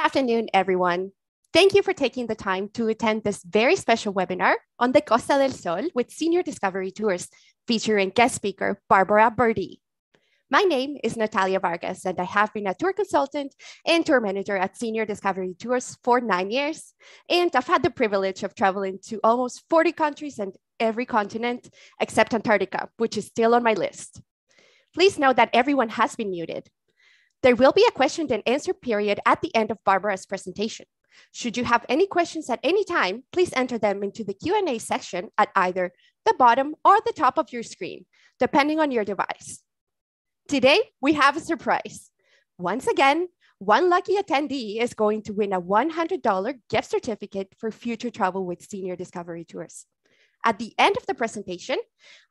afternoon, everyone. Thank you for taking the time to attend this very special webinar on the Costa del Sol with Senior Discovery Tours, featuring guest speaker Barbara Barde. My name is Natalia Vargas, and I have been a tour consultant and tour manager at Senior Discovery Tours for nine years. And I've had the privilege of traveling to almost 40 countries and every continent except Antarctica, which is still on my list. Please note that everyone has been muted. There will be a question and answer period at the end of Barbara's presentation. Should you have any questions at any time, please enter them into the Q&A section at either the bottom or the top of your screen, depending on your device. Today, we have a surprise. Once again, one lucky attendee is going to win a $100 gift certificate for future travel with Senior Discovery Tours. At the end of the presentation,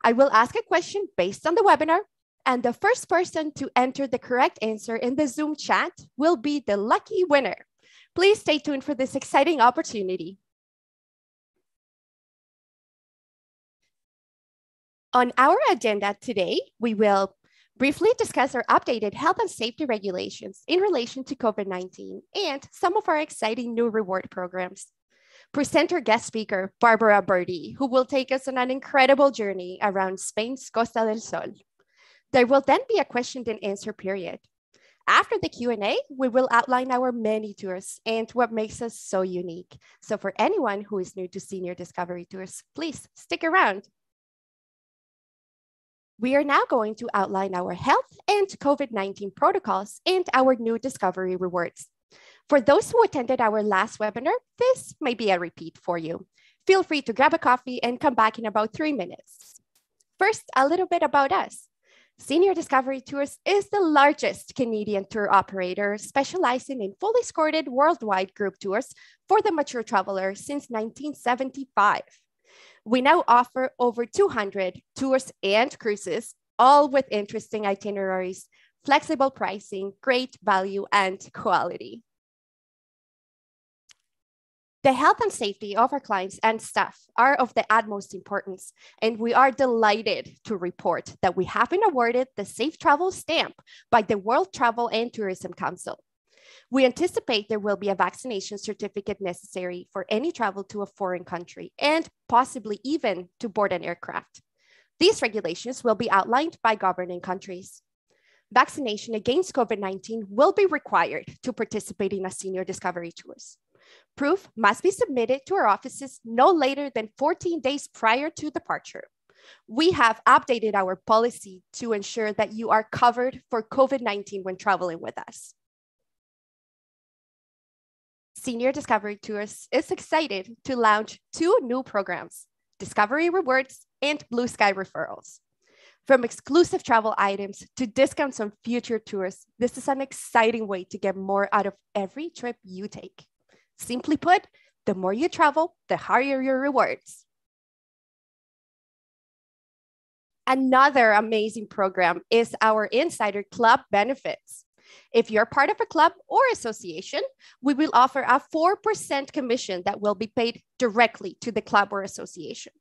I will ask a question based on the webinar and the first person to enter the correct answer in the Zoom chat will be the lucky winner. Please stay tuned for this exciting opportunity. On our agenda today, we will briefly discuss our updated health and safety regulations in relation to COVID-19 and some of our exciting new reward programs. Presenter guest speaker, Barbara Barde, who will take us on an incredible journey around Spain's Costa del Sol. There will then be a question and answer period. After the Q&A, we will outline our many tours and what makes us so unique. So for anyone who is new to Senior Discovery Tours, please stick around. We are now going to outline our health and COVID-19 protocols and our new Discovery rewards. For those who attended our last webinar, this may be a repeat for you. Feel free to grab a coffee and come back in about three minutes. First, a little bit about us. Senior Discovery Tours is the largest Canadian tour operator specializing in fully escorted worldwide group tours for the mature traveler since 1975. We now offer over 200 tours and cruises, all with interesting itineraries, flexible pricing, great value, and quality. The health and safety of our clients and staff are of the utmost importance, and we are delighted to report that we have been awarded the Safe Travel stamp by the World Travel and Tourism Council. We anticipate there will be a vaccination certificate necessary for any travel to a foreign country and possibly even to board an aircraft. These regulations will be outlined by governing countries. Vaccination against COVID 19 will be required to participate in a senior discovery tours. Proof must be submitted to our offices no later than 14 days prior to departure. We have updated our policy to ensure that you are covered for COVID 19 when traveling with us. Senior Discovery Tours is excited to launch two new programs Discovery Rewards and Blue Sky Referrals. From exclusive travel items to discounts on future tours, this is an exciting way to get more out of every trip you take. Simply put, the more you travel, the higher your rewards. Another amazing program is our Insider Club benefits. If you're part of a club or association, we will offer a 4% commission that will be paid directly to the club or association.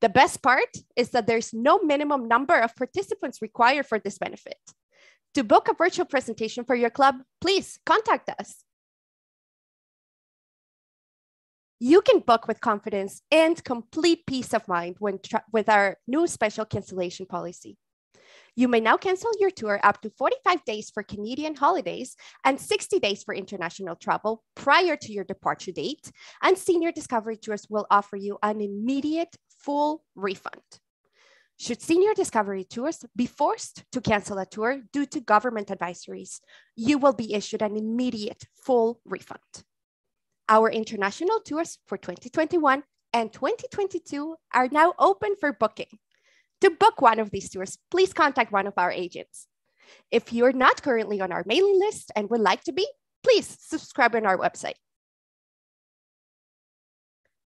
The best part is that there's no minimum number of participants required for this benefit. To book a virtual presentation for your club, please contact us. You can book with confidence and complete peace of mind when with our new special cancellation policy. You may now cancel your tour up to 45 days for Canadian holidays and 60 days for international travel prior to your departure date. And Senior Discovery Tours will offer you an immediate full refund. Should Senior Discovery Tours be forced to cancel a tour due to government advisories, you will be issued an immediate full refund. Our international tours for 2021 and 2022 are now open for booking. To book one of these tours, please contact one of our agents. If you're not currently on our mailing list and would like to be, please subscribe on our website.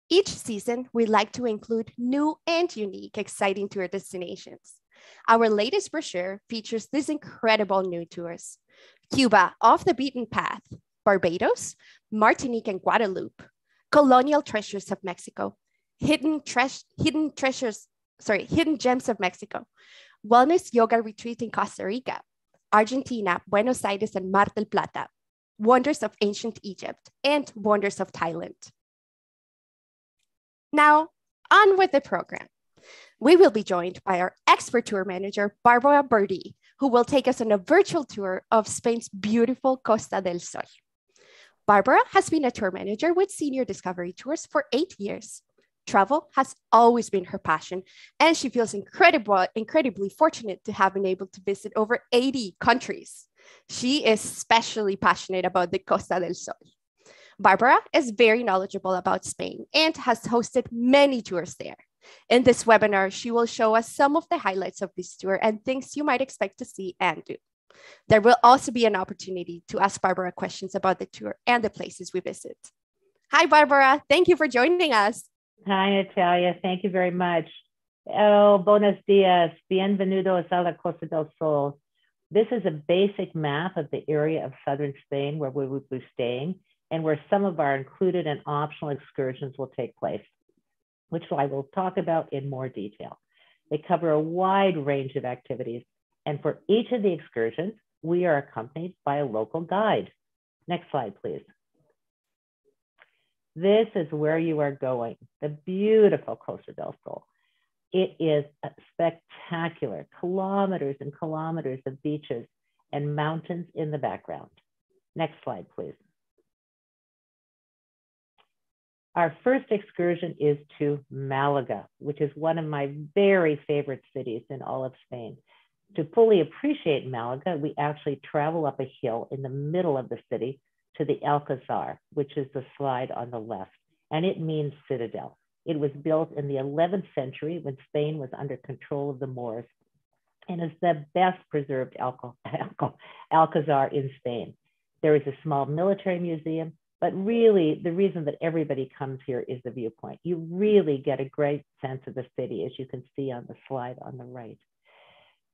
Each season, we like to include new and unique, exciting tour destinations. Our latest brochure features these incredible new tours. Cuba, off the beaten path, Barbados, Martinique, and Guadeloupe, colonial treasures of Mexico, hidden, hidden treasures, sorry, hidden gems of Mexico, wellness yoga retreat in Costa Rica, Argentina, Buenos Aires, and Mar del Plata, wonders of ancient Egypt, and wonders of Thailand. Now, on with the program. We will be joined by our expert tour manager, Barbara Barde, who will take us on a virtual tour of Spain's beautiful Costa del Sol. Barbara has been a tour manager with Senior Discovery Tours for eight years. Travel has always been her passion, and she feels incredible, incredibly fortunate to have been able to visit over 80 countries. She is especially passionate about the Costa del Sol. Barbara is very knowledgeable about Spain and has hosted many tours there. In this webinar, she will show us some of the highlights of this tour and things you might expect to see and do. There will also be an opportunity to ask Barbara questions about the tour and the places we visit. Hi, Barbara. Thank you for joining us. Hi, Natalia. Thank you very much. Oh, buenos dias. Bienvenidos a la Costa del Sol. This is a basic map of the area of southern Spain where we will be staying and where some of our included and optional excursions will take place, which I will talk about in more detail. They cover a wide range of activities and for each of the excursions, we are accompanied by a local guide. Next slide, please. This is where you are going, the beautiful Costa del Sol. It is spectacular, kilometers and kilometers of beaches and mountains in the background. Next slide, please. Our first excursion is to Malaga, which is one of my very favorite cities in all of Spain to fully appreciate Malaga, we actually travel up a hill in the middle of the city to the Alcazar, which is the slide on the left, and it means citadel. It was built in the 11th century when Spain was under control of the Moors and is the best preserved Alcazar in Spain. There is a small military museum, but really the reason that everybody comes here is the viewpoint. You really get a great sense of the city, as you can see on the slide on the right.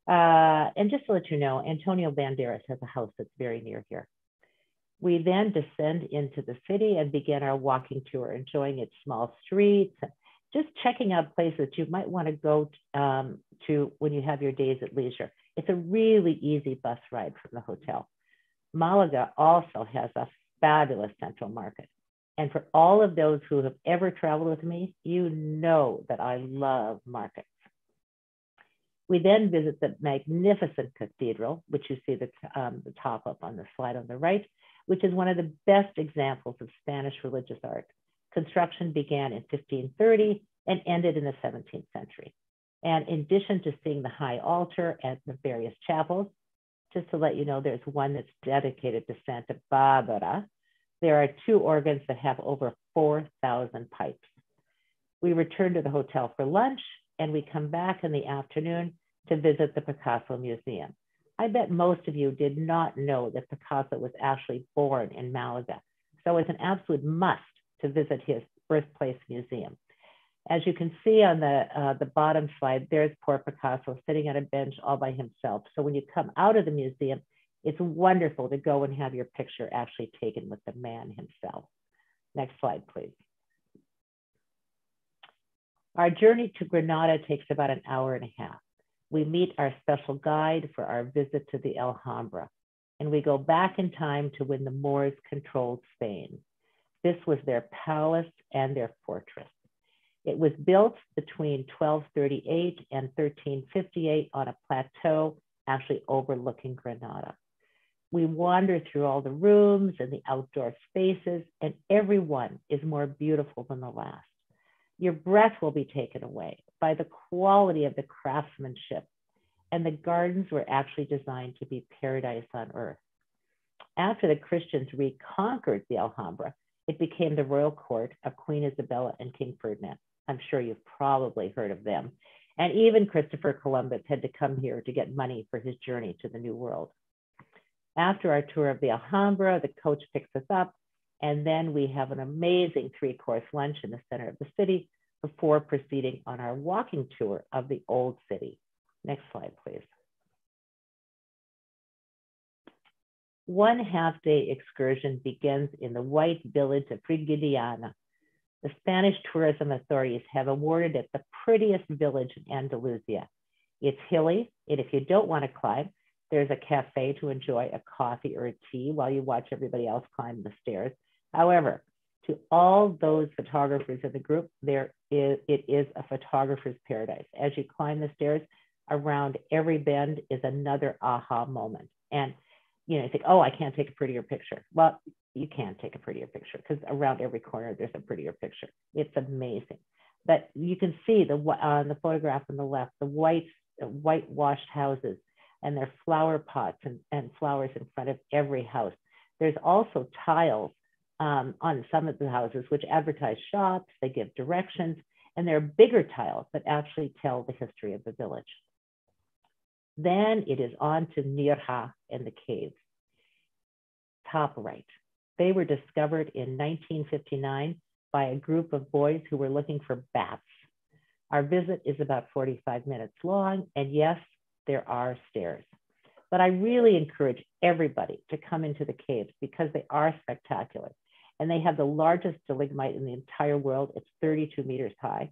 Uh, and just to let you know, Antonio Banderas has a house that's very near here. We then descend into the city and begin our walking tour, enjoying its small streets, just checking out places that you might want to go um, to when you have your days at leisure. It's a really easy bus ride from the hotel. Malaga also has a fabulous central market. And for all of those who have ever traveled with me, you know that I love markets. We then visit the magnificent cathedral, which you see the, um, the top up on the slide on the right, which is one of the best examples of Spanish religious art. Construction began in 1530 and ended in the 17th century. And in addition to seeing the high altar and the various chapels, just to let you know, there's one that's dedicated to Santa Barbara. There are two organs that have over 4,000 pipes. We return to the hotel for lunch and we come back in the afternoon to visit the Picasso Museum. I bet most of you did not know that Picasso was actually born in Malaga. So it's an absolute must to visit his birthplace museum. As you can see on the, uh, the bottom slide, there's poor Picasso sitting on a bench all by himself. So when you come out of the museum, it's wonderful to go and have your picture actually taken with the man himself. Next slide, please. Our journey to Granada takes about an hour and a half we meet our special guide for our visit to the Alhambra, and we go back in time to when the Moors controlled Spain. This was their palace and their fortress. It was built between 1238 and 1358 on a plateau, actually overlooking Granada. We wander through all the rooms and the outdoor spaces, and every one is more beautiful than the last. Your breath will be taken away by the quality of the craftsmanship. And the gardens were actually designed to be paradise on earth. After the Christians reconquered the Alhambra, it became the royal court of Queen Isabella and King Ferdinand. I'm sure you've probably heard of them. And even Christopher Columbus had to come here to get money for his journey to the New World. After our tour of the Alhambra, the coach picks us up, and then we have an amazing three course lunch in the center of the city before proceeding on our walking tour of the old city. Next slide, please. One half day excursion begins in the white village of Frigiliana. The Spanish tourism authorities have awarded it the prettiest village in Andalusia. It's hilly, and if you don't want to climb, There's a cafe to enjoy a coffee or a tea while you watch everybody else climb the stairs. However, to all those photographers in the group, there is it is a photographer's paradise. As you climb the stairs, around every bend is another aha moment. And you know, you think, oh, I can't take a prettier picture. Well, you can take a prettier picture because around every corner there's a prettier picture. It's amazing. But you can see the on the photograph on the left, the white whitewashed houses and their flower pots and, and flowers in front of every house. There's also tiles um, on some of the houses which advertise shops, they give directions, and there are bigger tiles that actually tell the history of the village. Then it is on to Nerja and the caves. Top right. They were discovered in 1959 by a group of boys who were looking for bats. Our visit is about 45 minutes long, and yes, there are stairs. But I really encourage everybody to come into the caves because they are spectacular. And they have the largest stalagmite in the entire world. It's 32 meters high.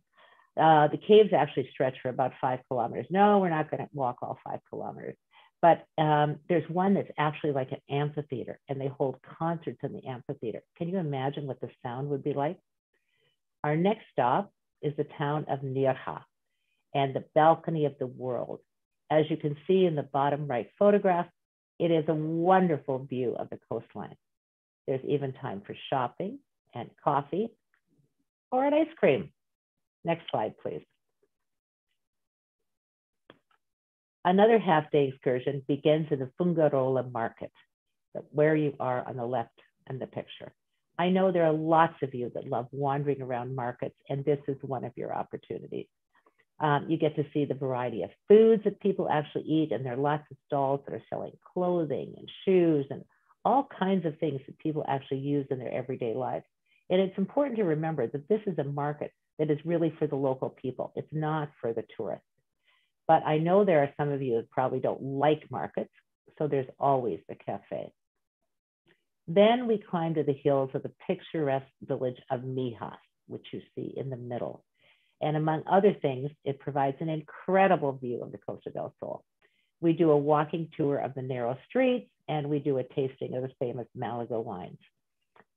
Uh, the caves actually stretch for about five kilometers. No, we're not going to walk all five kilometers. But um, there's one that's actually like an amphitheater, and they hold concerts in the amphitheater. Can you imagine what the sound would be like? Our next stop is the town of Nerja and the balcony of the world. As you can see in the bottom right photograph, it is a wonderful view of the coastline. There's even time for shopping and coffee or an ice cream. Next slide, please. Another half day excursion begins in the Fuengirola market, where you are on the left in the picture. I know there are lots of you that love wandering around markets, and this is one of your opportunities. Um, you get to see the variety of foods that people actually eat, and there are lots of stalls that are selling clothing and shoes and all kinds of things that people actually use in their everyday lives. And it's important to remember that this is a market that is really for the local people. It's not for the tourists. But I know there are some of you that probably don't like markets, so there's always the cafe. Then we climb to the hills of the picturesque village of Mijas, which you see in the middle. And among other things, it provides an incredible view of the Costa del Sol. We do a walking tour of the narrow streets and we do a tasting of the famous Malaga wines.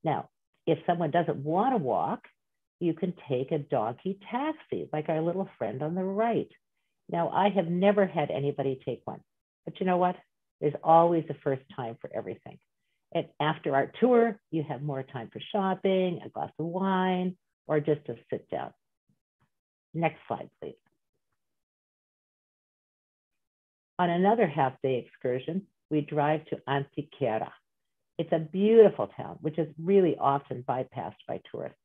Now, if someone doesn't want to walk, you can take a donkey taxi, like our little friend on the right. Now, I have never had anybody take one, but you know what? There's always a first time for everything. And after our tour, you have more time for shopping, a glass of wine, or just to sit down. Next slide, please. On another half day excursion, we drive to Antequera. It's a beautiful town, which is really often bypassed by tourists.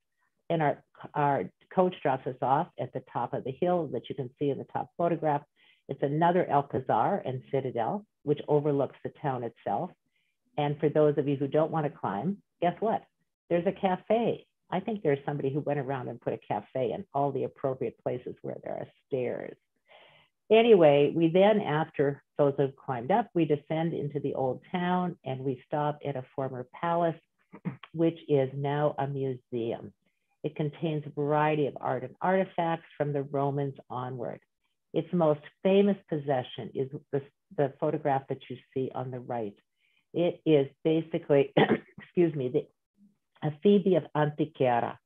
And our, our coach drops us off at the top of the hill that you can see in the top photograph. It's another Alcazar and Citadel, which overlooks the town itself. And for those of you who don't want to climb, guess what? There's a cafe I think there's somebody who went around and put a cafe in all the appropriate places where there are stairs. Anyway, we then, after those have climbed up, we descend into the old town and we stop at a former palace, which is now a museum. It contains a variety of art and artifacts from the Romans onward. Its most famous possession is the, the photograph that you see on the right. It is basically, excuse me, the a Phoebe of Antequera,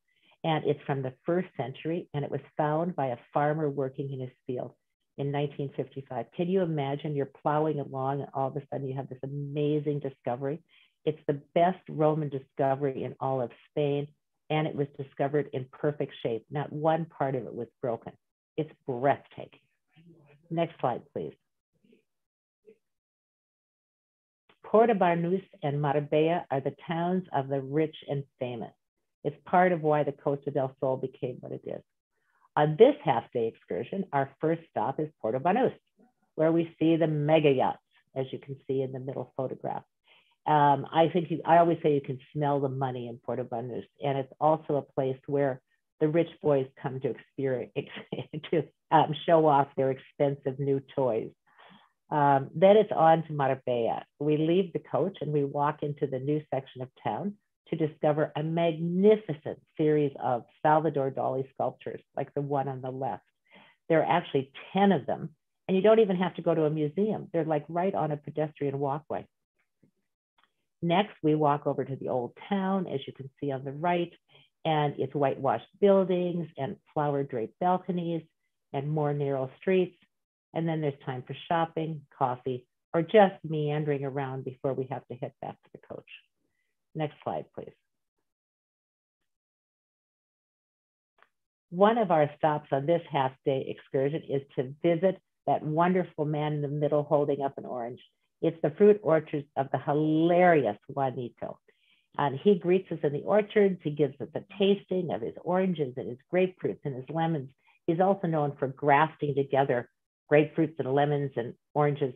and it's from the first century, and it was found by a farmer working in his field in 1955. Can you imagine you're plowing along and all of a sudden you have this amazing discovery? It's the best Roman discovery in all of Spain, and it was discovered in perfect shape. Not one part of it was broken. It's breathtaking. Next slide, please. Puerto Banús and Marbella are the towns of the rich and famous. It's part of why the Costa del Sol became what it is. On this half-day excursion, our first stop is Puerto Banús, where we see the mega yachts, as you can see in the middle photograph. Um, I think you, I always say you can smell the money in Puerto Banús, and it's also a place where the rich boys come to experience to um, show off their expensive new toys. Um, then it's on to Marbella. We leave the coach and we walk into the new section of town to discover a magnificent series of Salvador Dali sculptures, like the one on the left. There are actually 10 of them, And you don't even have to go to a museum. They're like right on a pedestrian walkway. Next, we walk over to the old town, as you can see on the right, and it's whitewashed buildings and flower draped balconies and more narrow streets. And then there's time for shopping, coffee, or just meandering around before we have to head back to the coach. Next slide, please. One of our stops on this half day excursion is to visit that wonderful man in the middle holding up an orange. It's the fruit orchards of the hilarious Juanito. And he greets us in the orchards. He gives us a tasting of his oranges and his grapefruits and his lemons. He's also known for grafting together grapefruits and lemons and oranges,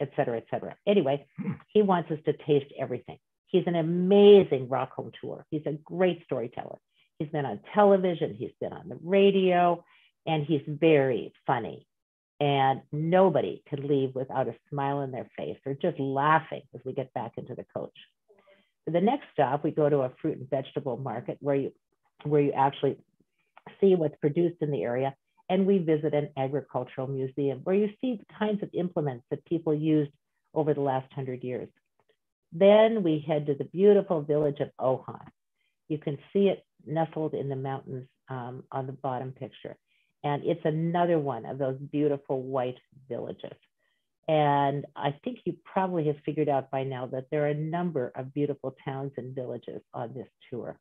et cetera, et cetera. Anyway, he wants us to taste everything. He's an amazing rock home tour. He's a great storyteller. He's been on television, he's been on the radio, and he's very funny. And nobody could leave without a smile on their face or just laughing as we get back into the coach. The next stop, we go to a fruit and vegetable market where you where you actually see what's produced in the area. And we visit an agricultural museum where you see the kinds of implements that people used over the last hundred years. Then we head to the beautiful village of Ojén. You can see it nestled in the mountains um, on the bottom picture. And it's another one of those beautiful white villages. And I think you probably have figured out by now that there are a number of beautiful towns and villages on this tour.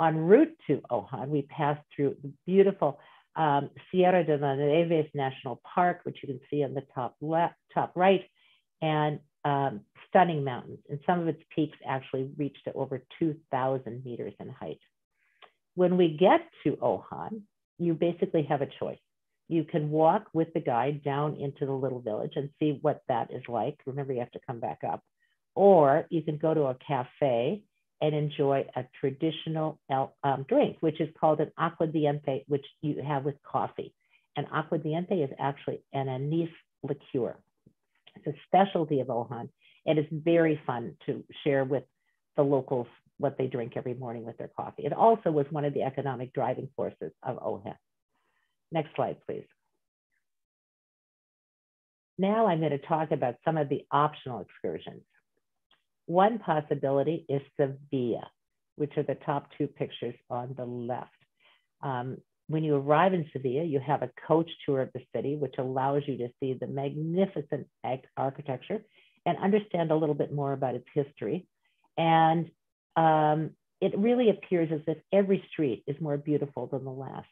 En route to Ojén, we passed through the beautiful um, Sierra de la Nieves National Park, which you can see on the top left, top right, and um, stunning mountains. And some of its peaks actually reach to over 2,000 meters in height. When we get to Ojén, you basically have a choice. You can walk with the guide down into the little village and see what that is like. Remember, you have to come back up. Or you can go to a cafe and enjoy a traditional um, drink, which is called an aguardiente, which you have with coffee. And aguardiente is actually an anise liqueur. It's a specialty of Ojén, and it's very fun to share with the locals what they drink every morning with their coffee. It also was one of the economic driving forces of Ojén. Next slide, please. Now I'm going to talk about some of the optional excursions. One possibility is Sevilla, which are the top two pictures on the left. Um, when you arrive in Sevilla, you have a coach tour of the city, which allows you to see the magnificent architecture and understand a little bit more about its history. And um, it really appears as if every street is more beautiful than the last.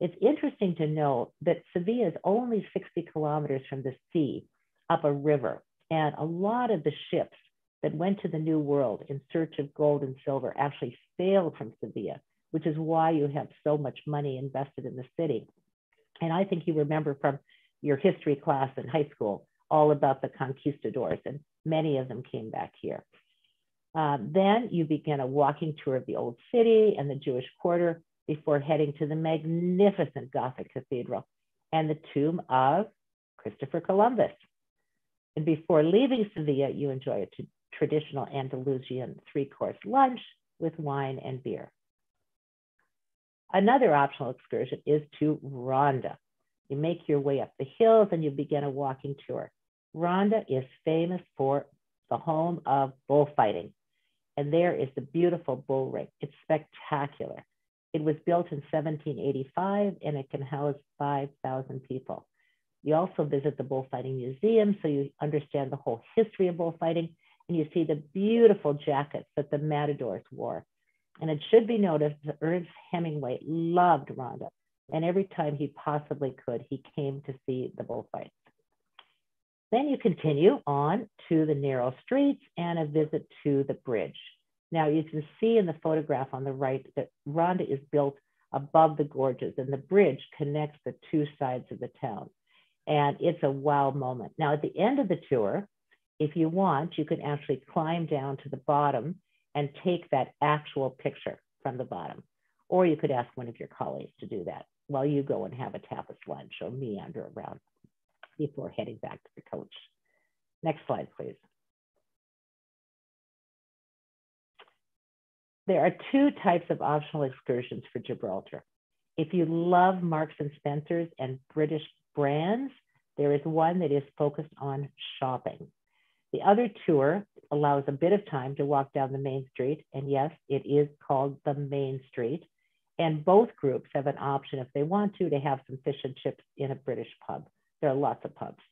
It's interesting to note that Sevilla is only 60 kilometers from the sea up a river. And a lot of the ships that went to the New World in search of gold and silver actually sailed from Sevilla, which is why you have so much money invested in the city. And I think you remember from your history class in high school all about the conquistadors, and many of them came back here. Um, then you begin a walking tour of the old city and the Jewish quarter before heading to the magnificent Gothic cathedral and the tomb of Christopher Columbus. And before leaving Sevilla, you enjoy a traditional Andalusian three course lunch with wine and beer. Another optional excursion is to Ronda. You make your way up the hills and you begin a walking tour. Ronda is famous for the home of bullfighting. And there is the beautiful bull ring. It's spectacular. It was built in 1785 and it can house 5,000 people. You also visit the bullfighting museum, so you understand the whole history of bullfighting, and you see the beautiful jackets that the matadors wore. And it should be noted that Ernest Hemingway loved Ronda, and every time he possibly could, he came to see the bullfights. Then you continue on to the narrow streets and a visit to the bridge. Now you can see in the photograph on the right that Ronda is built above the gorges and the bridge connects the two sides of the town. And it's a wow moment. Now at the end of the tour, if you want, you can actually climb down to the bottom and take that actual picture from the bottom. Or you could ask one of your colleagues to do that while you go and have a tapas lunch or meander around before heading back to the coach. Next slide, please. There are two types of optional excursions for Gibraltar. If you love Marks and Spencer's and British brands, There is one that is focused on shopping. The other tour allows a bit of time to walk down the main street. And yes, it is called the main street. And both groups have an option if they want to, to have some fish and chips in a British pub. There are lots of pubs.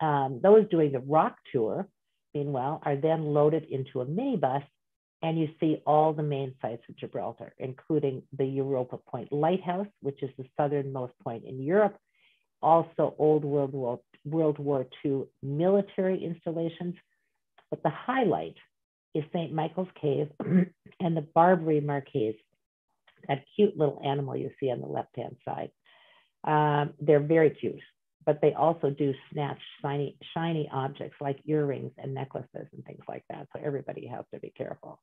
Um, those doing the rock tour, meanwhile, are then loaded into a minibus and you see all the main sites of Gibraltar, including the Europa Point Lighthouse, which is the southernmost point in Europe, also old World War, World War II military installations. But the highlight is St. Michael's Cave and the Barbary Macaques, that cute little animal you see on the left-hand side. Um, they're very cute, but they also do snatch shiny, shiny objects like earrings and necklaces and things like that. So everybody has to be careful.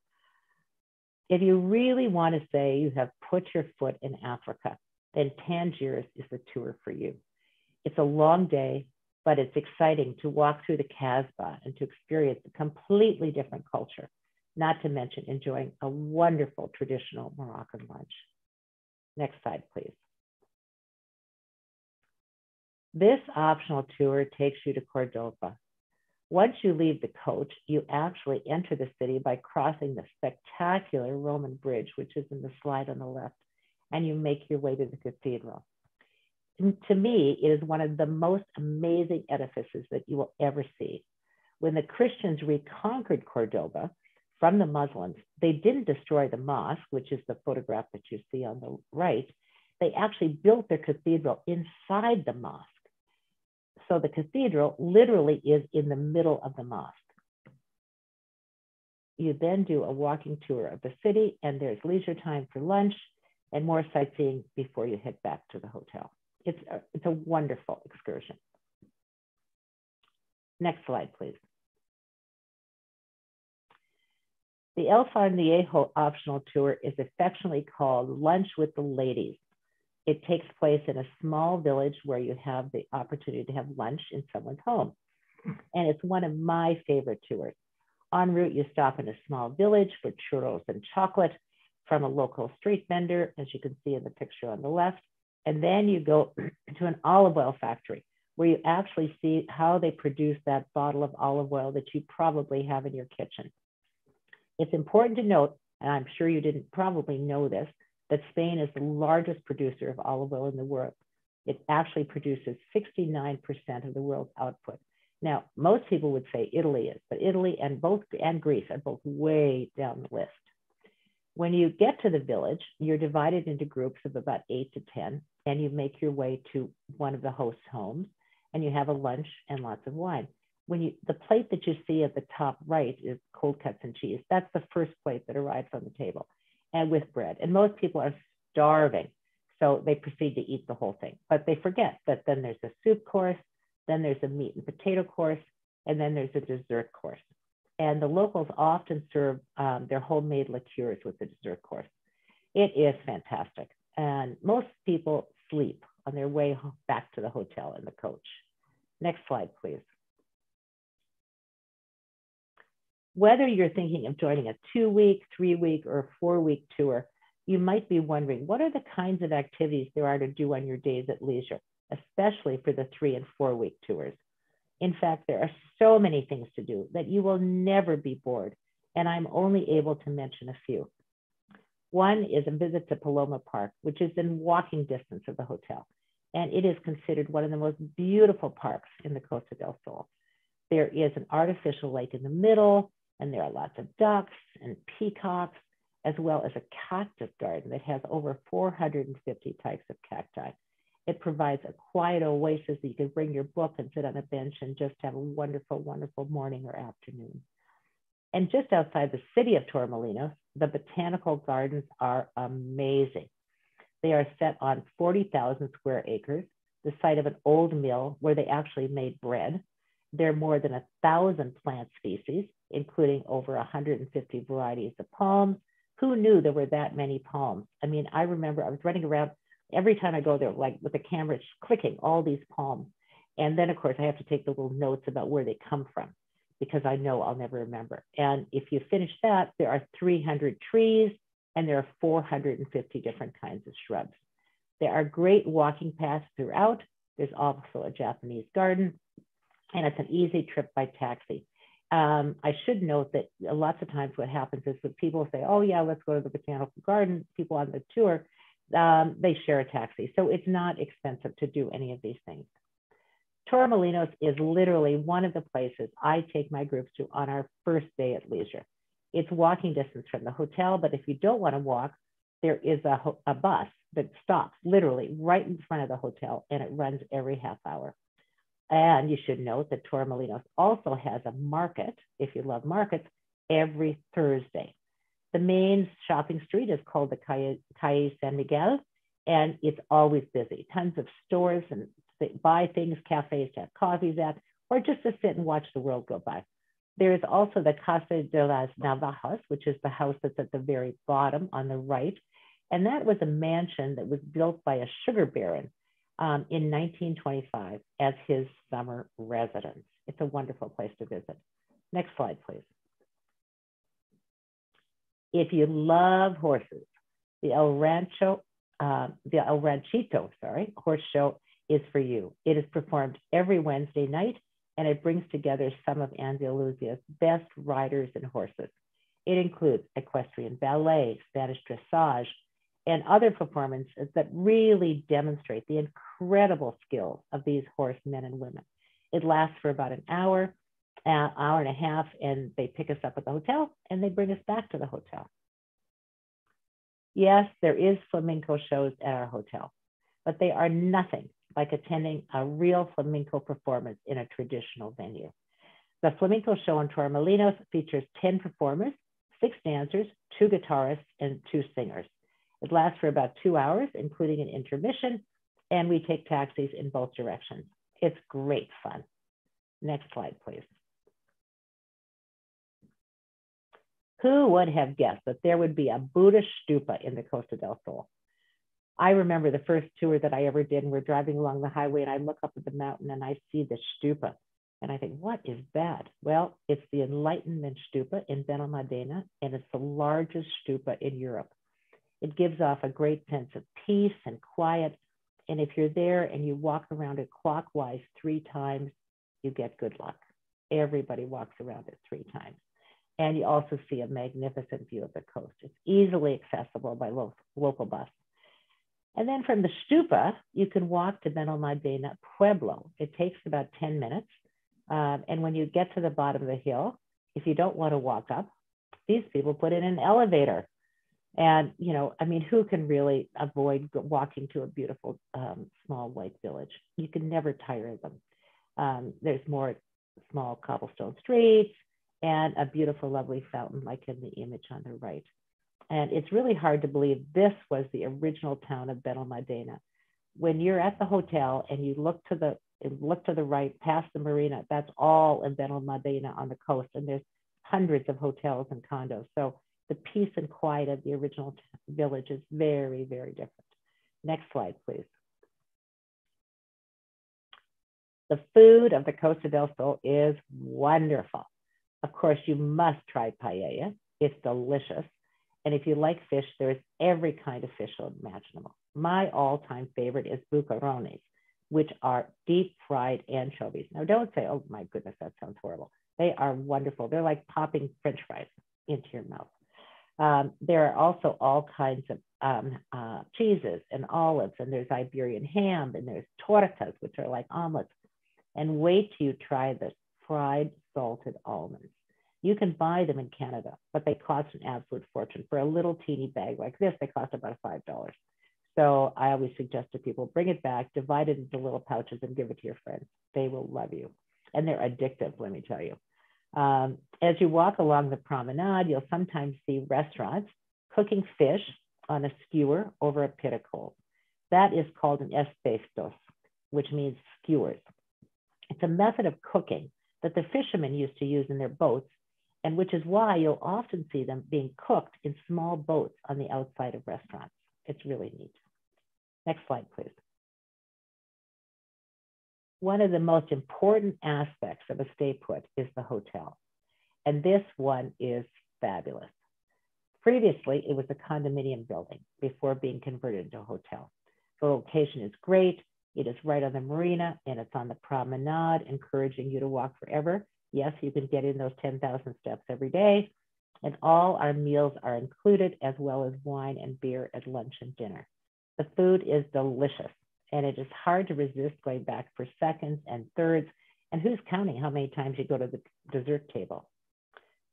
If you really want to say you have put your foot in Africa, then Tangiers is the tour for you. It's a long day, but it's exciting to walk through the Casbah and to experience a completely different culture, not to mention enjoying a wonderful traditional Moroccan lunch. Next slide, please. This optional tour takes you to Cordoba, once you leave the coach, you actually enter the city by crossing the spectacular Roman bridge, which is in the slide on the left, and you make your way to the cathedral. To me, it is one of the most amazing edifices that you will ever see. When the Christians reconquered Cordoba from the Muslims, they didn't destroy the mosque, which is the photograph that you see on the right. They actually built their cathedral inside the mosque. So the cathedral literally is in the middle of the mosque. You then do a walking tour of the city and there's leisure time for lunch and more sightseeing before you head back to the hotel. It's a, it's a wonderful excursion. Next slide, please. The El Fardiejo optional tour is affectionately called Lunch with the Ladies. It takes place in a small village where you have the opportunity to have lunch in someone's home. And it's one of my favorite tours. En route, you stop in a small village for churros and chocolate from a local street vendor, as you can see in the picture on the left. And then you go to an olive oil factory where you actually see how they produce that bottle of olive oil that you probably have in your kitchen. It's important to note, and I'm sure you didn't probably know this, that Spain is the largest producer of olive oil in the world. It actually produces 69% of the world's output. Now, most people would say Italy is, but Italy and both and Greece are both way down the list. When you get to the village, you're divided into groups of about eight to 10, and you make your way to one of the host homes, and you have a lunch and lots of wine. When you, the plate that you see at the top right is cold cuts and cheese. That's the first plate that arrives on the table and with bread. And most people are starving. So they proceed to eat the whole thing. But they forget that then there's a soup course, then there's a meat and potato course, and then there's a dessert course. And the locals often serve um, their homemade liqueurs with the dessert course. It is fantastic. And most people sleep on their way back to the hotel in the coach. Next slide, please. Whether you're thinking of joining a two week, three week, or four week tour, you might be wondering what are the kinds of activities there are to do on your days at leisure, especially for the three and four week tours. In fact, there are so many things to do that you will never be bored, and I'm only able to mention a few. One is a visit to Paloma Park, which is in walking distance of the hotel, and it is considered one of the most beautiful parks in the Costa del Sol. There is an artificial lake in the middle, and there are lots of ducks and peacocks, as well as a cactus garden that has over 450 types of cacti. It provides a quiet oasis that you can bring your book and sit on a bench and just have a wonderful, wonderful morning or afternoon. And just outside the city of Torremolinos, the botanical gardens are amazing. They are set on 40,000 square acres, the site of an old mill where they actually made bread. There are more than a thousand plant species, including over 150 varieties of palms. Who knew there were that many palms? I mean, I remember I was running around every time I go there, like with the camera clicking all these palms. And then, of course, I have to take the little notes about where they come from because I know I'll never remember. And if you finish that, there are 300 trees and there are 450 different kinds of shrubs. There are great walking paths throughout, There's also a Japanese garden, and it's an easy trip by taxi. Um, I should note that lots of times what happens is when people say, oh yeah, let's go to the botanical garden, people on the tour, um, they share a taxi. So it's not expensive to do any of these things. Torremolinos is literally one of the places I take my groups to on our first day at leisure. It's walking distance from the hotel, but if you don't want to walk, there is a, a bus that stops literally right in front of the hotel and it runs every half hour. And you should note that Torremolinos also has a market, if you love markets, every Thursday. The main shopping street is called the Calle, Calle San Miguel, and it's always busy. Tons of stores and buy things, cafes to have coffees at, or just to sit and watch the world go by. There is also the Casa de las Navajas, which is the house that's at the very bottom on the right. And that was a mansion that was built by a sugar baron um, in 1925 as his summer residence. It's a wonderful place to visit. Next slide, please. If you love horses, the El Rancho, uh, the El Ranchito, sorry, horse show is for you. It is performed every Wednesday night and it brings together some of Andalusia's best riders and horses. It includes equestrian ballet, Spanish dressage, and other performances that really demonstrate the incredible skills of these horsemen and women. It lasts for about an hour, an hour and a half, and they pick us up at the hotel and they bring us back to the hotel. Yes, there is flamenco shows at our hotel, but they are nothing like attending a real flamenco performance in a traditional venue. The flamenco show in Torremolinos features 10 performers, six dancers, two guitarists, and two singers. It lasts for about two hours, including an intermission, and we take taxis in both directions. It's great fun. Next slide, please. Who would have guessed that there would be a Buddhist stupa in the Costa del Sol? I remember the first tour that I ever did, and we're driving along the highway, and I look up at the mountain and I see the stupa. And I think, what is that? Well, it's the Enlightenment Stupa in Benalmádena, and it's the largest stupa in Europe. It gives off a great sense of peace and quiet. And if you're there and you walk around it clockwise three times, you get good luck. Everybody walks around it three times. And you also see a magnificent view of the coast. It's easily accessible by lo- local bus. And then from the stupa, you can walk to Benalmádena Pueblo. It takes about 10 minutes. Um, and when you get to the bottom of the hill, if you don't want to walk up, these people put in an elevator. And, you know, I mean, who can really avoid walking to a beautiful um, small white village? You can never tire them. Um, there's more small cobblestone streets and a beautiful, lovely fountain like in the image on the right. And it's really hard to believe this was the original town of Benalmádena. When you're at the hotel and you look to the look to the right past the marina, that's all in Benalmádena on the coast. And there's hundreds of hotels and condos. So the peace and quiet of the original village is very, very different. Next slide, please. The food of the Costa del Sol is wonderful. Of course, you must try paella. It's delicious. And if you like fish, there's every kind of fish imaginable. My all-time favorite is boquerones, which are deep fried anchovies. Now, don't say, oh my goodness, that sounds horrible. They are wonderful. They're like popping french fries into your mouth. Um, there are also all kinds of um, uh, cheeses and olives, and there's Iberian ham, and there's tortas, which are like omelets. And wait till you try the fried salted almonds. You can buy them in Canada, but they cost an absolute fortune. For a little teeny bag like this, they cost about $5. So I always suggest to people bring it back, divide it into little pouches, and give it to your friends. They will love you. And they're addictive, let me tell you. Um, as you walk along the promenade, you'll sometimes see restaurants cooking fish on a skewer over a pit of coals. That is called an espetos, which means skewers. It's a method of cooking that the fishermen used to use in their boats and which is why you'll often see them being cooked in small boats on the outside of restaurants. It's really neat. Next slide, please. One of the most important aspects of a stay put is the hotel. And this one is fabulous. Previously, it was a condominium building before being converted into a hotel. The location is great. It is right on the marina and it's on the promenade, encouraging you to walk forever. Yes, you can get in those 10,000 steps every day. And all our meals are included, as well as wine and beer at lunch and dinner. The food is delicious, and it is hard to resist going back for seconds and thirds. And who's counting how many times you go to the dessert table?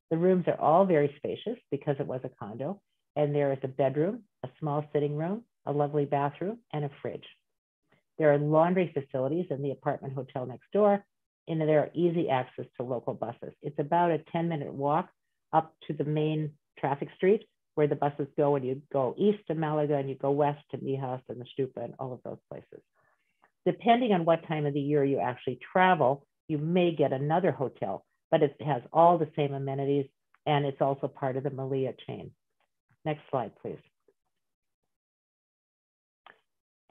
The rooms are all very spacious because it was a condo, and there is a bedroom, a small sitting room, a lovely bathroom, and a fridge. There are laundry facilities in the apartment hotel next door, and there are easy access to local buses. It's about a 10 minute walk up to the main traffic street where the buses go and you go east to Malaga and you go west to Mijas and the Stupa and all of those places. Depending on what time of the year you actually travel, you may get another hotel, but it has all the same amenities and it's also part of the Meliá chain. Next slide, please.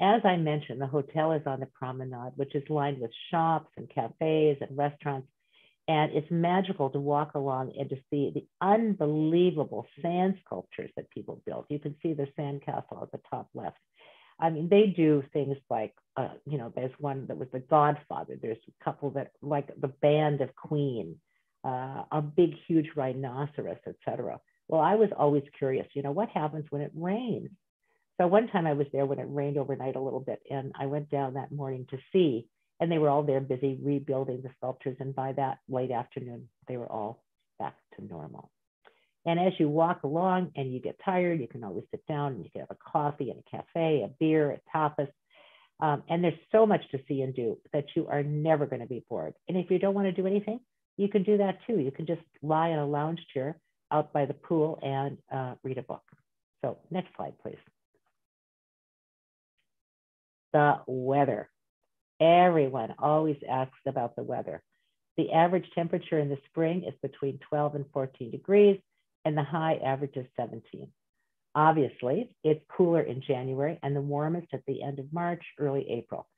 As I mentioned, the hotel is on the promenade, which is lined with shops and cafes and restaurants. And it's magical to walk along and to see the unbelievable sand sculptures that people built. You can see the sand castle at the top left. I mean, they do things like, uh, you know, there's one that was the Godfather. There's a couple that like the Band of Queen, uh, a big, huge rhinoceros, etc. Well, I was always curious, you know, what happens when it rains? So one time I was there when it rained overnight a little bit, and I went down that morning to see, and they were all there busy rebuilding the sculptures. And by that late afternoon, they were all back to normal. And as you walk along and you get tired, you can always sit down and you can have a coffee and a cafe, a beer, a tapas. Um, and there's so much to see and do that you are never going to be bored. And if you don't want to do anything, you can do that too. You can just lie in a lounge chair out by the pool and uh, read a book. So next slide, please. The weather. Everyone always asks about the weather. The average temperature in the spring is between 12 and 14 degrees, and the high average is 17. Obviously, it's cooler in January and the warmest at the end of March, early April.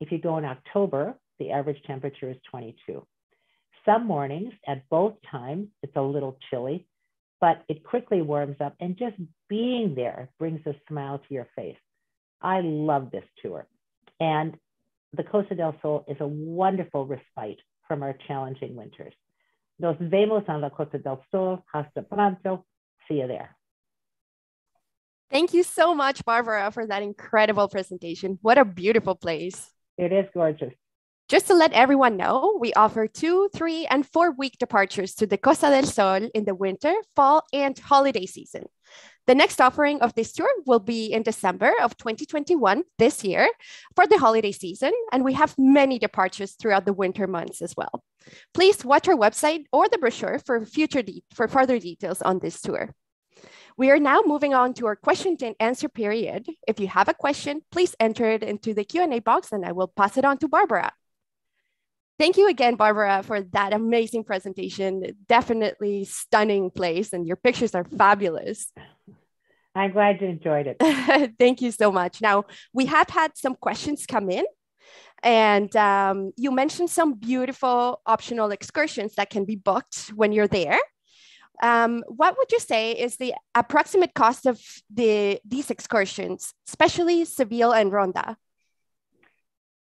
If you go in October, the average temperature is 22. Some mornings at both times, it's a little chilly, but it quickly warms up, and just being there brings a smile to your face. I love this tour. And the Costa del Sol is a wonderful respite from our challenging winters. Nos vemos en la Costa del Sol. Hasta pronto. See you there. Thank you so much, Barbara, for that incredible presentation. What a beautiful place. It is gorgeous. Just to let everyone know, we offer two, three, and four week departures to the Costa del Sol in the winter, fall, and holiday season. The next offering of this tour will be in December of 2021, this year, for the holiday season, and we have many departures throughout the winter months as well. Please watch our website or the brochure for future for further details on this tour. We are now moving on to our question and answer period. If you have a question, please enter it into the Q&A box and I will pass it on to Barbara. Thank you again, Barbara, for that amazing presentation. Definitely stunning place, and your pictures are fabulous. I'm glad you enjoyed it. Thank you so much. Now, we have had some questions come in, and um, you mentioned some beautiful optional excursions that can be booked when you're there. Um, what would you say is the approximate cost of the these excursions, especially Seville and Ronda?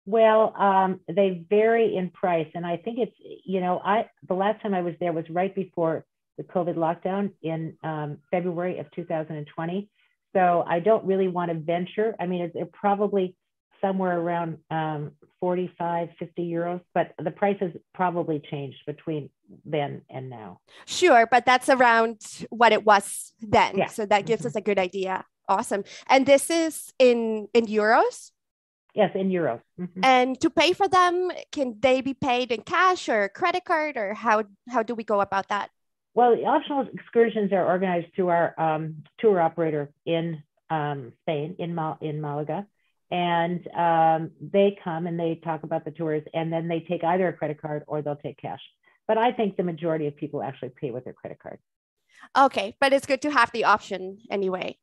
Well, um, they vary in price, and I think it's you know I the last time I was there was right before the COVID lockdown in um, February of 2020. So I don't really want to venture. I mean, it's, it's probably somewhere around um, 45, 50 euros, but the price has probably changed between then and now. Sure, but that's around what it was then. Yeah. So that gives mm-hmm. us a good idea. Awesome. And this is in in euros? Yes, in euros. Mm-hmm. And to pay for them, can they be paid in cash or credit card, or how how do we go about that? Well, the optional excursions are organized through our um, tour operator in um, Spain, in Mal- in Malaga, and um, they come and they talk about the tours, and then they take either a credit card or they'll take cash. But I think the majority of people actually pay with their credit card. Okay, but it's good to have the option anyway.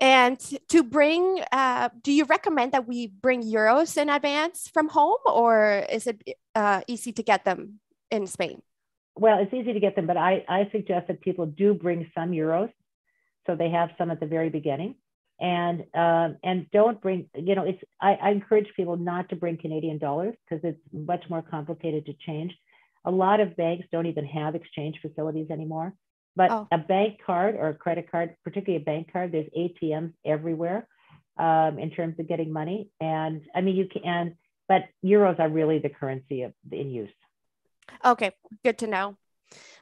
And to bring, uh, do you recommend that we bring euros in advance from home, or is it uh, easy to get them in Spain? Well, it's easy to get them, but I, I suggest that people do bring some euros, so they have some at the very beginning. and um, and don't bring you know it's I, I encourage people not to bring Canadian dollars because it's much more complicated to change. A lot of banks don't even have exchange facilities anymore. But oh. a bank card or a credit card, particularly a bank card, there's ATMs everywhere um, in terms of getting money. And I mean, you can, but euros are really the currency of, in use. Okay, good to know.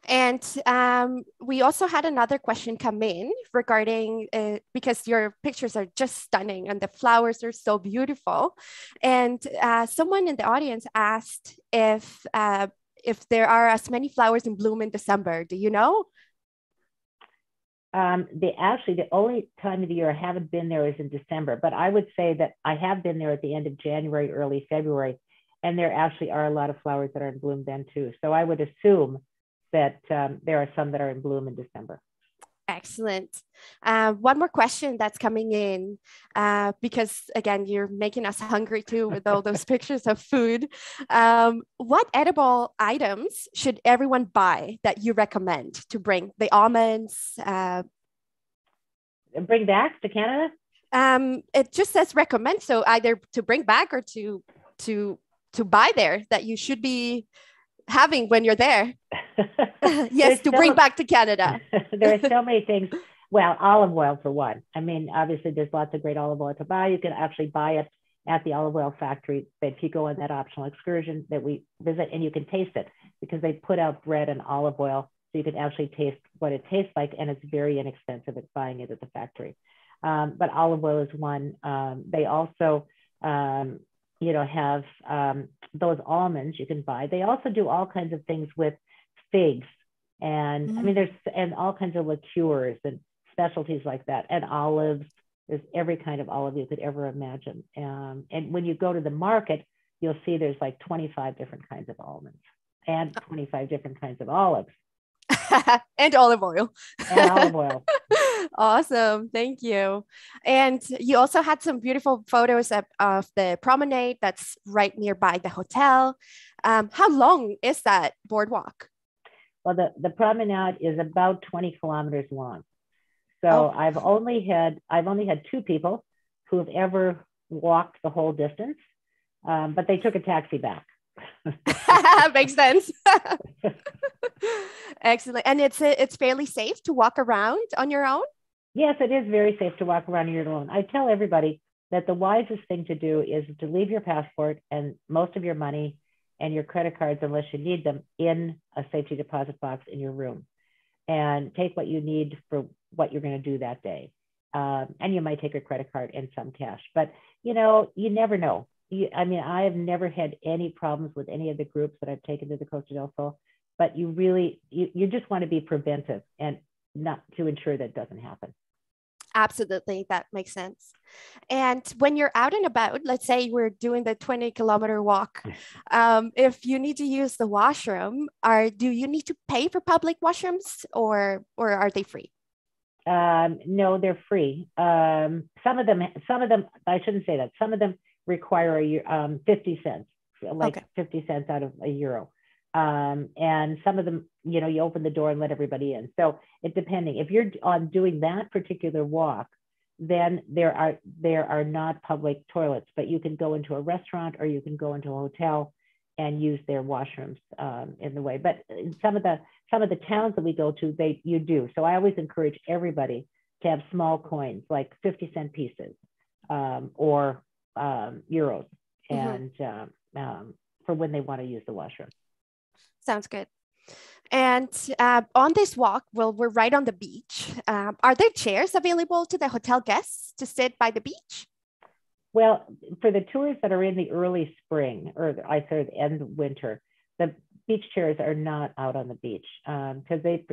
And um, we also had another question come in regarding uh, because your pictures are just stunning and the flowers are so beautiful. And uh, someone in the audience asked if uh, if there are as many flowers in bloom in December. Do you know? Um, the actually the only time of the year I haven't been there is in December, but I would say that I have been there at the end of January, early February, and there actually are a lot of flowers that are in bloom then too. So I would assume that um, there are some that are in bloom in December. Excellent. Uh, one more question that's coming in uh, because again, you're making us hungry too with all those pictures of food. Um, what edible items should everyone buy that you recommend to bring? The almonds. Uh, bring back to Canada. Um, it just says recommend, so either to bring back or to to to buy there that you should be having when you're there. yes, to so, bring back to Canada. there are so many things. Well, olive oil for one. I mean, obviously, there's lots of great olive oil to buy. You can actually buy it at the olive oil factory if you go on that optional excursion that we visit, and you can taste it because they put out bread and olive oil, so you can actually taste what it tastes like, and it's very inexpensive at buying it at the factory. Um, but olive oil is one. Um, they also um, you know, have um, those almonds you can buy. They also do all kinds of things with figs, and mm-hmm. I mean, there's and all kinds of liqueurs and specialties like that, and olives. There's every kind of olive you could ever imagine. Um, and when you go to the market, you'll see there's like 25 different kinds of almonds and 25 different kinds of olives. and olive oil. and olive oil. awesome. Thank you. And you also had some beautiful photos of, of the promenade that's right nearby the hotel. Um, how long is that boardwalk? Well, the, the promenade is about 20 kilometers long. So oh. I've only had I've only had two people who have ever walked the whole distance, um, but they took a taxi back. Makes sense. Excellent. And it's it's fairly safe to walk around on your own? Yes, it is very safe to walk around on your own. I tell everybody that the wisest thing to do is to leave your passport and most of your money and your credit cards, unless you need them, in a safety deposit box in your room. And take what you need for what you're going to do that day. Um, and you might take a credit card and some cash. But you know, you never know. You, I mean, I have never had any problems with any of the groups that I've taken to the Costa del Sol but you really you, you just want to be preventive and not to ensure that doesn't happen. Absolutely that makes sense. And when you're out and about let's say we're doing the 20 kilometer walk um, if you need to use the washroom are do you need to pay for public washrooms or or are they free? Um, no they're free. Um, some of them some of them i shouldn't say that some of them require a, um, 50 cents like okay. 50 cents out of a euro um, and some of them, you know, you open the door and let everybody in. So it depending. If you're on doing that particular walk, then there are there are not public toilets, but you can go into a restaurant or you can go into a hotel and use their washrooms um, in the way. But some of the some of the towns that we go to, they you do. So I always encourage everybody to have small coins, like 50 cent pieces um, or um, euros, mm-hmm. and mm-hmm. um, for when they want to use the washroom. Sounds good. And uh, on this walk, well, we're right on the beach. Um, are there chairs available to the hotel guests to sit by the beach? Well, for the tours that are in the early spring, or I say the end of winter, the beach chairs are not out on the beach because um, they,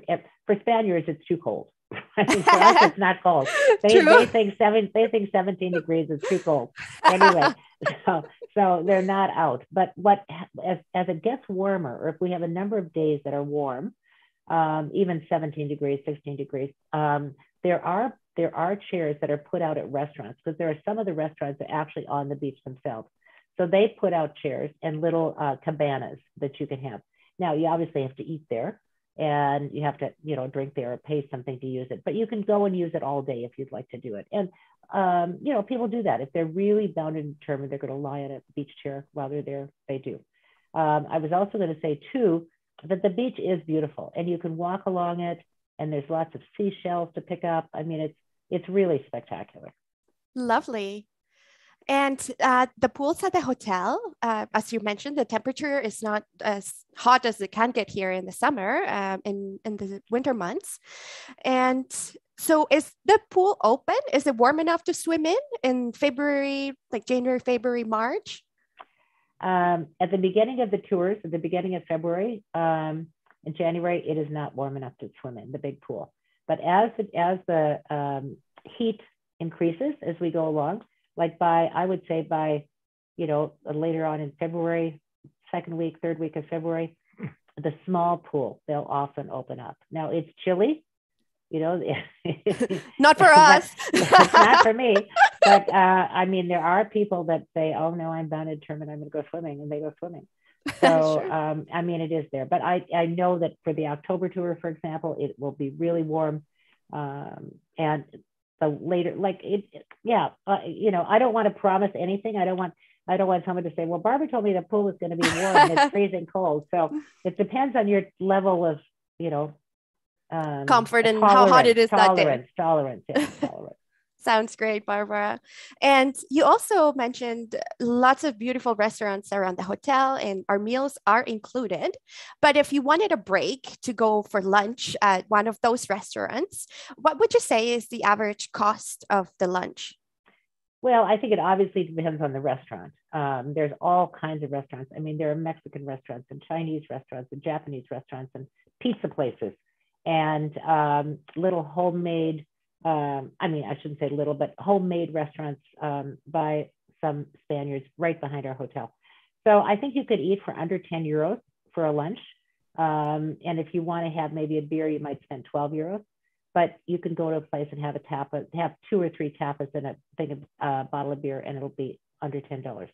for Spaniards, it's too cold. For us, it's not cold. They, they think seven, they think 17 degrees is too cold. Anyway, so so they're not out. But what as as it gets warmer, or if we have a number of days that are warm, um, even 17 degrees, 16 degrees, um, there are there are chairs that are put out at restaurants because there are some of the restaurants that are actually on the beach themselves. So they put out chairs and little uh, cabanas that you can have. Now you obviously have to eat there and you have to, you know, drink there or pay something to use it. But you can go and use it all day if you'd like to do it. And um, you know, people do that if they're really bound and determined. They're going to lie on a beach chair while they're there. They do. Um, I was also going to say too that the beach is beautiful, and you can walk along it, and there's lots of seashells to pick up. I mean, it's it's really spectacular. Lovely. And uh, the pools at the hotel, uh, as you mentioned, the temperature is not as hot as it can get here in the summer, um, in, in the winter months. And so is the pool open? Is it warm enough to swim in in February, like January, February, March? Um, at the beginning of the tours, at the beginning of February, um, in January, it is not warm enough to swim in the big pool. But as the, as the um, heat increases as we go along, like by, I would say by, you know, later on in February, second week, third week of February, the small pool, they'll often open up. Now it's chilly, you know, not for us, not for me. But uh, I mean, there are people that say, oh no, I'm bound and determined, I'm going to go swimming, and they go swimming. So, sure. um, I mean, it is there. But I, I know that for the October tour, for example, it will be really warm. Um, and the later like it yeah uh, you know i don't want to promise anything. I don't want i don't want someone to say well barbara told me the pool is going to be warm and it's freezing cold. So it depends on your level of you know um, comfort and how hot it is tolerance, that day. tolerance yeah, tolerance Sounds great, Barbara. And you also mentioned lots of beautiful restaurants around the hotel, and our meals are included. But if you wanted a break to go for lunch at one of those restaurants, what would you say is the average cost of the lunch? Well, I think it obviously depends on the restaurant. Um, there's all kinds of restaurants. I mean, there are Mexican restaurants and Chinese restaurants and Japanese restaurants and pizza places and um, little homemade um, I mean, I shouldn't say little, but homemade restaurants um, by some Spaniards right behind our hotel. So I think you could eat for under 10 euros for a lunch. Um, and if you want to have maybe a beer, you might spend 12 euros. But you can go to a place and have a tapa, have two or three tapas and a thing of uh, bottle of beer, and it'll be under $10.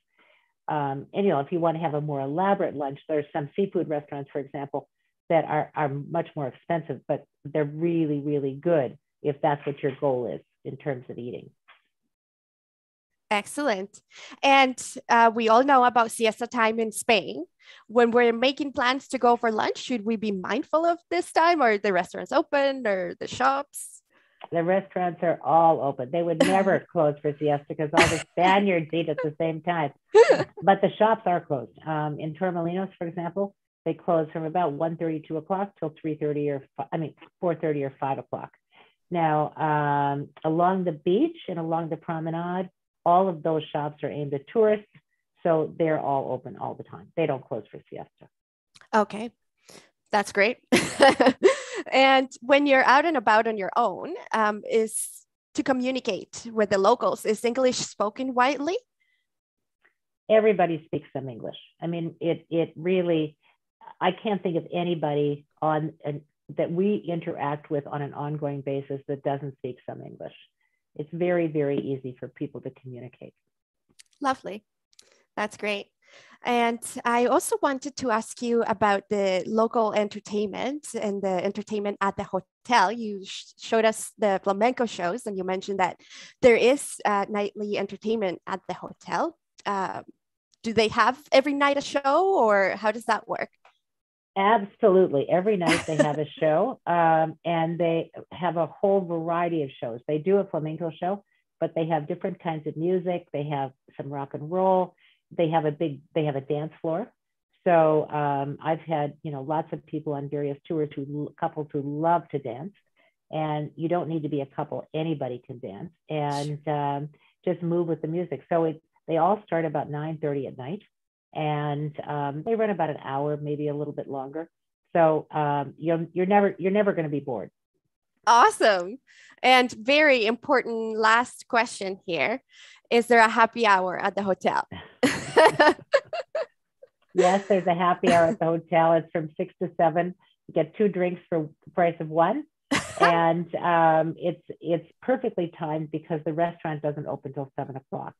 Um, and you know, if you want to have a more elaborate lunch, there's some seafood restaurants, for example, that are, are much more expensive, but they're really, really good if that's what your goal is in terms of eating. Excellent. And uh, we all know about siesta time in Spain. When we're making plans to go for lunch, should we be mindful of this time? Or the restaurants open or the shops? The restaurants are all open. They would never close for siesta because all the Spaniards eat at the same time. But the shops are closed. Um, in Torremolinos, for example, they close from about 1.30, 2 o'clock till 3.30 or, I mean, 4.30 or 5 o'clock. Now, um, along the beach and along the promenade, all of those shops are aimed at tourists. So they're all open all the time. They don't close for siesta. Okay, that's great. and when you're out and about on your own, um, is to communicate with the locals, is English spoken widely? Everybody speaks some English. I mean, it, it really, I can't think of anybody on an that we interact with on an ongoing basis that doesn't speak some English. It's very, very easy for people to communicate. Lovely. That's great. And I also wanted to ask you about the local entertainment and the entertainment at the hotel. You sh showed us the flamenco shows, and you mentioned that there is uh, nightly entertainment at the hotel. Uh, do they have every night a show, or how does that work? Absolutely. Every night they have a show um, and they have a whole variety of shows. They do a flamenco show, but they have different kinds of music. They have some rock and roll. They have a big, they have a dance floor. So um, I've had, you know, lots of people on various tours who, couples who love to dance. And you don't need to be a couple, anybody can dance and um, just move with the music. So it, they all start about 9.30 at night and um, they run about an hour, maybe a little bit longer. So um, you're you're never you're never going to be bored. Awesome, and very important last question here: Is there a happy hour at the hotel? yes, there's a happy hour at the hotel. It's from six to seven. You get two drinks for the price of one. and um, it's it's perfectly timed because the restaurant doesn't open till seven o'clock.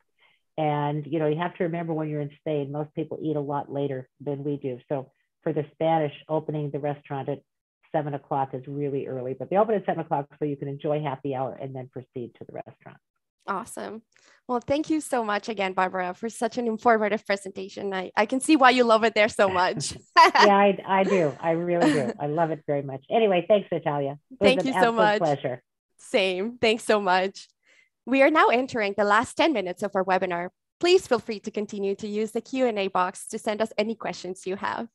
And you know, you have to remember when you're in Spain, most people eat a lot later than we do. So for the Spanish, opening the restaurant at seven o'clock is really early, but they open at seven o'clock so you can enjoy happy hour and then proceed to the restaurant. Awesome. Well, thank you so much again, Barbara, for such an informative presentation. I, I can see why you love it there so much. yeah, I, I do. I really do. I love it very much. Anyway, thanks, Natalia. Thank you so much. Pleasure. Same. Thanks so much. We are now entering the last 10 minutes of our webinar. Please feel free to continue to use the Q&A box to send us any questions you have.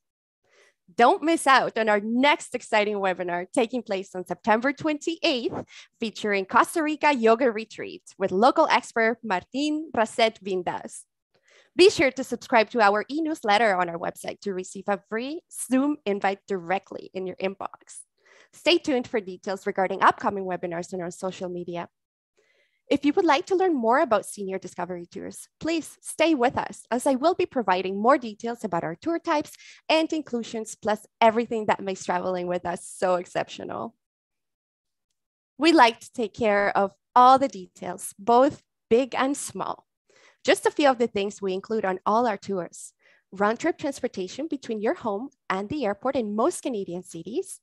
Don't miss out on our next exciting webinar taking place on September 28th, featuring Costa Rica Yoga Retreat with local expert Martin Raset Vindas. Be sure to subscribe to our e-newsletter on our website to receive a free Zoom invite directly in your inbox. Stay tuned for details regarding upcoming webinars on our social media. If you would like to learn more about Senior Discovery Tours, please stay with us as I will be providing more details about our tour types and inclusions, plus everything that makes traveling with us so exceptional. We like to take care of all the details, both big and small. Just a few of the things we include on all our tours. Round trip transportation between your home and the airport in most Canadian cities,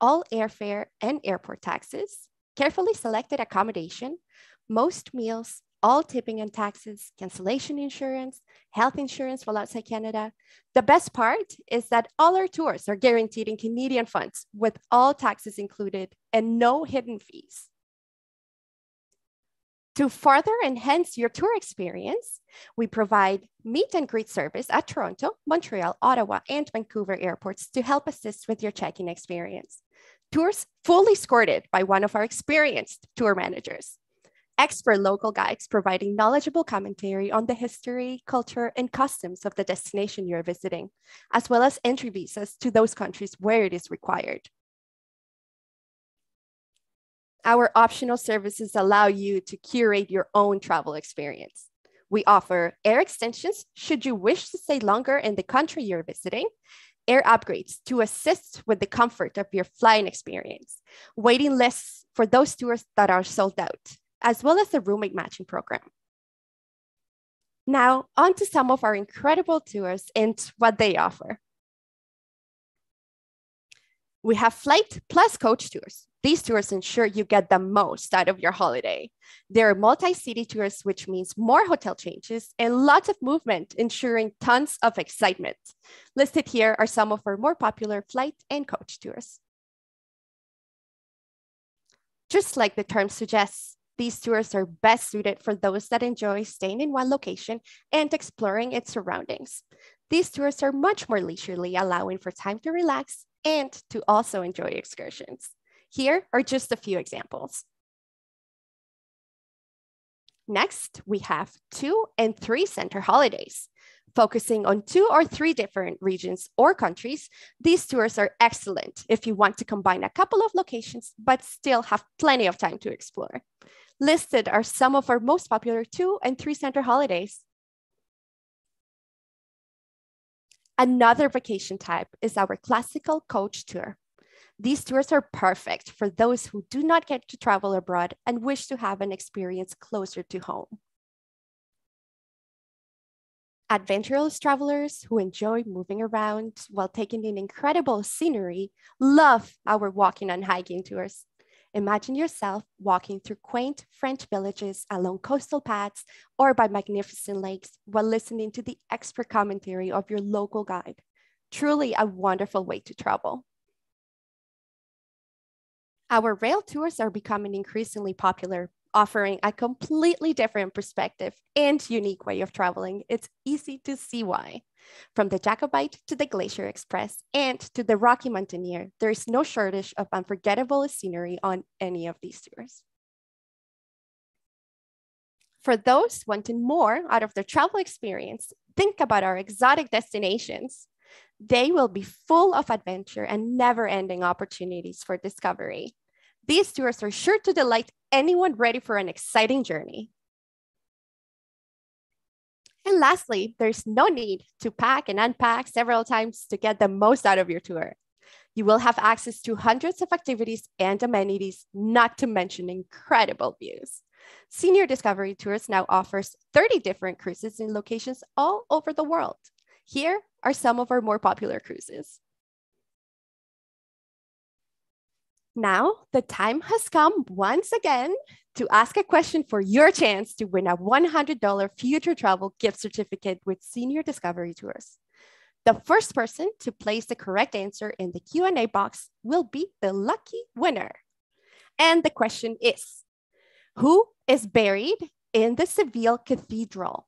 all airfare and airport taxes, carefully selected accommodation, most meals, all tipping and taxes, cancellation insurance, health insurance while outside Canada. The best part is that all our tours are guaranteed in Canadian funds with all taxes included and no hidden fees. To further enhance your tour experience, we provide meet and greet service at Toronto, Montreal, Ottawa, and Vancouver airports to help assist with your check-in experience. Tours fully escorted by one of our experienced tour managers expert local guides providing knowledgeable commentary on the history, culture, and customs of the destination you're visiting, as well as entry visas to those countries where it is required. Our optional services allow you to curate your own travel experience. We offer air extensions should you wish to stay longer in the country you're visiting, air upgrades to assist with the comfort of your flying experience, waiting lists for those tours that are sold out, as well as the roommate matching program. Now, on to some of our incredible tours and what they offer. We have flight plus coach tours. These tours ensure you get the most out of your holiday. There are multi-city tours, which means more hotel changes and lots of movement, ensuring tons of excitement. Listed here are some of our more popular flight and coach tours. Just like the term suggests, these tours are best suited for those that enjoy staying in one location and exploring its surroundings. These tours are much more leisurely, allowing for time to relax and to also enjoy excursions. Here are just a few examples. Next, we have two and three center holidays. Focusing on two or three different regions or countries, these tours are excellent if you want to combine a couple of locations, but still have plenty of time to explore. Listed are some of our most popular two and three center holidays. Another vacation type is our classical coach tour. These tours are perfect for those who do not get to travel abroad and wish to have an experience closer to home. Adventurous travelers who enjoy moving around while taking in incredible scenery love our walking and hiking tours. Imagine yourself walking through quaint French villages along coastal paths or by magnificent lakes while listening to the expert commentary of your local guide. Truly a wonderful way to travel. Our rail tours are becoming increasingly popular, offering a completely different perspective and unique way of traveling. It's easy to see why. From the Jacobite to the Glacier Express and to the Rocky Mountaineer, there is no shortage of unforgettable scenery on any of these tours. For those wanting more out of their travel experience, think about our exotic destinations. They will be full of adventure and never ending opportunities for discovery. These tours are sure to delight anyone ready for an exciting journey. And lastly, there's no need to pack and unpack several times to get the most out of your tour. You will have access to hundreds of activities and amenities, not to mention incredible views. Senior Discovery Tours now offers 30 different cruises in locations all over the world. Here are some of our more popular cruises. Now, the time has come once again to ask a question for your chance to win a $100 future travel gift certificate with Senior Discovery Tours. The first person to place the correct answer in the Q&A box will be the lucky winner. And the question is, who is buried in the Seville Cathedral?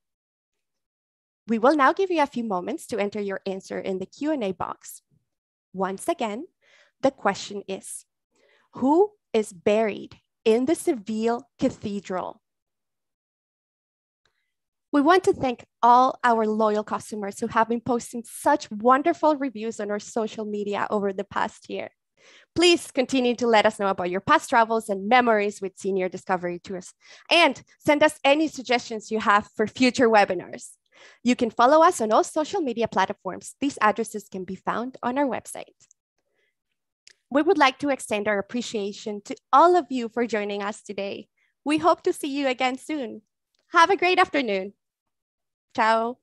We will now give you a few moments to enter your answer in the Q&A box. Once again, the question is, who is buried in the Seville Cathedral? We want to thank all our loyal customers who have been posting such wonderful reviews on our social media over the past year. Please continue to let us know about your past travels and memories with Senior Discovery Tours, and send us any suggestions you have for future webinars. You can follow us on all social media platforms. These addresses can be found on our website. We would like to extend our appreciation to all of you for joining us today. We hope to see you again soon. Have a great afternoon. Ciao.